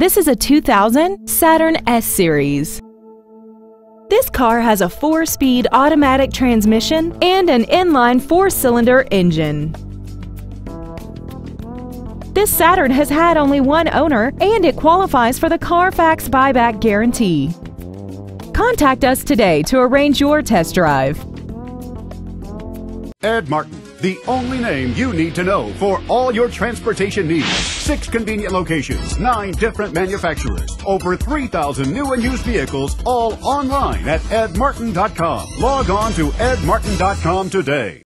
This is a 2000 Saturn S Series. This car has a four-speed automatic transmission and an inline four-cylinder engine. This Saturn has had only one owner and it qualifies for the Carfax buyback guarantee. Contact us today to arrange your test drive. Ed Martin, the only name you need to know for all your transportation needs. Six convenient locations, nine different manufacturers, over 3,000 new and used vehicles, all online at edmartin.com. Log on to edmartin.com today.